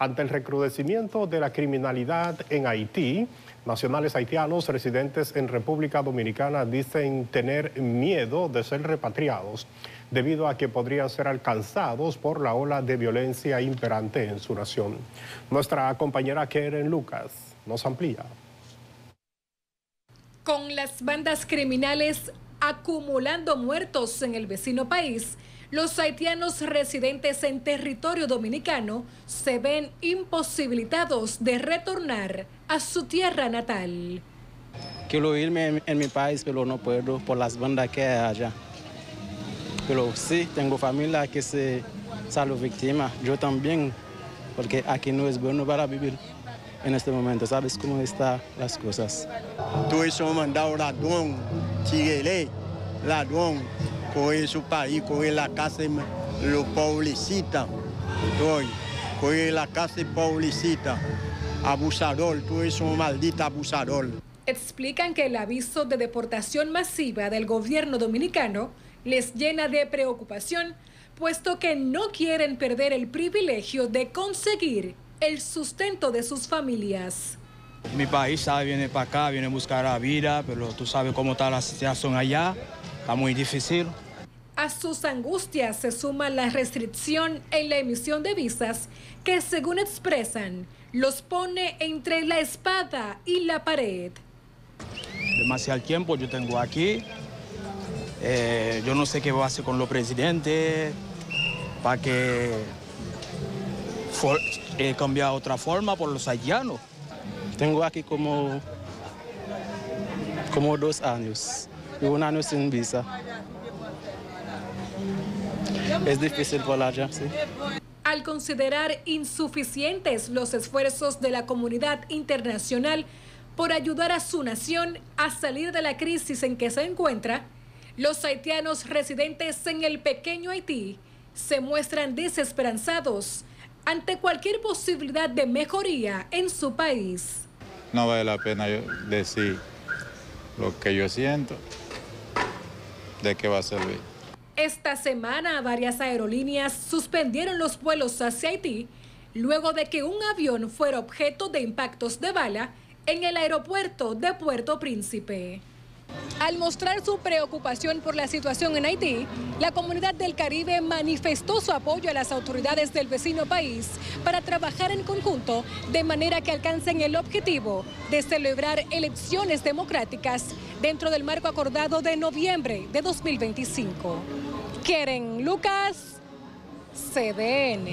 Ante el recrudecimiento de la criminalidad en Haití, nacionales haitianos residentes en República Dominicana dicen tener miedo de ser repatriados debido a que podrían ser alcanzados por la ola de violencia imperante en su nación. Nuestra compañera Keren Lucas nos amplía. Con las bandas criminales acumulando muertos en el vecino país, los haitianos residentes en territorio dominicano se ven imposibilitados de retornar a su tierra natal. Quiero irme en, mi país, pero no puedo por las bandas que hay allá. Pero sí, tengo familia que se salvo víctima. Yo también, porque aquí no es bueno para vivir en este momento. ¿Sabes cómo están las cosas? Tú eso mandado ladrón, chiguele, ladrón coge su país, coge la casa y lo publicita. coge la casa y publicita. Abusador, tú eres un maldito abusador. Explican que el aviso de deportación masiva del gobierno dominicano les llena de preocupación, puesto que no quieren perder el privilegio de conseguir el sustento de sus familias. Mi país ¿sabe? viene para acá, viene a buscar la vida, pero tú sabes cómo está la situación allá, está muy difícil. A sus angustias se suma la restricción en la emisión de visas que, según expresan, los pone entre la espada y la pared. Demasiado tiempo yo tengo aquí. Eh, yo no sé qué va a hacer con los presidentes para que eh, cambie otra forma por los haitianos. Tengo aquí como, como dos años y un año sin visa. Es difícil volar ya, sí. Al considerar insuficientes los esfuerzos de la comunidad internacional por ayudar a su nación a salir de la crisis en que se encuentra, los haitianos residentes en el pequeño Haití se muestran desesperanzados ante cualquier posibilidad de mejoría en su país. No vale la pena decir lo que yo siento, de qué va a servir. Esta semana varias aerolíneas suspendieron los vuelos hacia Haití luego de que un avión fuera objeto de impactos de bala en el aeropuerto de Puerto Príncipe. Al mostrar su preocupación por la situación en Haití, la comunidad del Caribe manifestó su apoyo a las autoridades del vecino país para trabajar en conjunto de manera que alcancen el objetivo de celebrar elecciones democráticas dentro del marco acordado de noviembre de 2025. Keren Lucas, CDN.